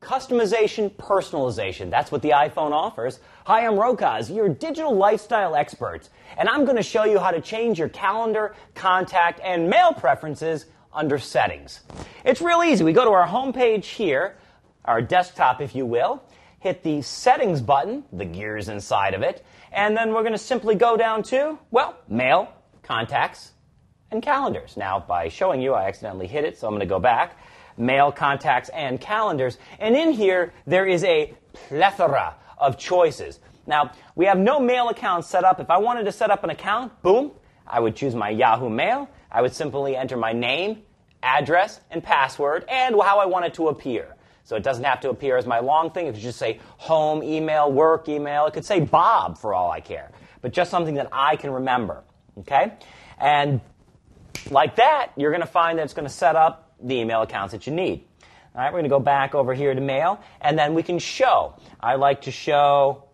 Customization, personalization. That's what the iPhone offers. Hi, I'm Rokaz, your digital lifestyle expert, and I'm going to show you how to change your calendar, contact, and mail preferences under settings. It's real easy. We go to our home page here, our desktop, if you will, hit the settings button, the gears inside of it, and then we're going to simply go down to, well, mail, contacts, and calendars. Now, by showing you, I accidentally hit it, so I'm going to go back mail contacts, and calendars. And in here, there is a plethora of choices. Now, we have no mail account set up. If I wanted to set up an account, boom, I would choose my Yahoo Mail. I would simply enter my name, address, and password, and how I want it to appear. So it doesn't have to appear as my long thing. It could just say home email, work email. It could say Bob for all I care, but just something that I can remember. Okay? And like that, you're going to find that it's going to set up the email accounts that you need. All right, we're going to go back over here to mail, and then we can show. I like to show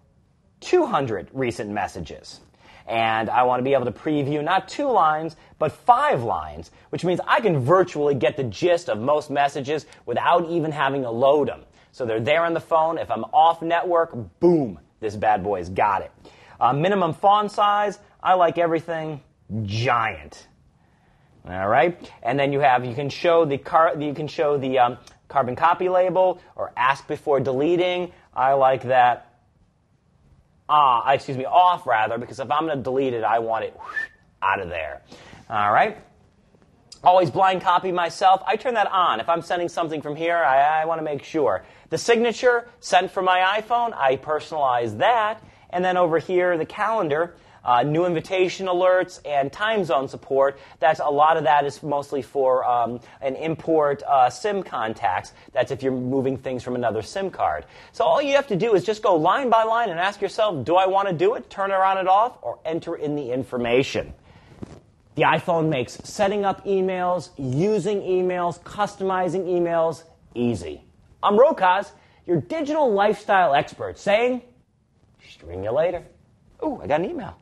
200 recent messages. And I want to be able to preview not two lines, but five lines, which means I can virtually get the gist of most messages without even having to load them. So they're there on the phone. If I'm off network, boom, this bad boy's got it. Uh, minimum font size, I like everything giant. All right, and then you have you can show the car you can show the um, carbon copy label or ask before deleting. I like that. Ah, excuse me, off rather, because if I'm going to delete it, I want it out of there. All right. Always blind copy myself. I turn that on. If I'm sending something from here, I, I want to make sure. The signature sent from my iPhone, I personalize that. And then over here, the calendar, uh, new invitation alerts, and time zone support. That's a lot of that is mostly for um, an import uh, SIM contacts. That's if you're moving things from another SIM card. So all you have to do is just go line by line and ask yourself, do I want to do it, turn it on and off, or enter in the information? The iPhone makes setting up emails, using emails, customizing emails easy. I'm Rokaz, your digital lifestyle expert, saying, string you later. Ooh, I got an email.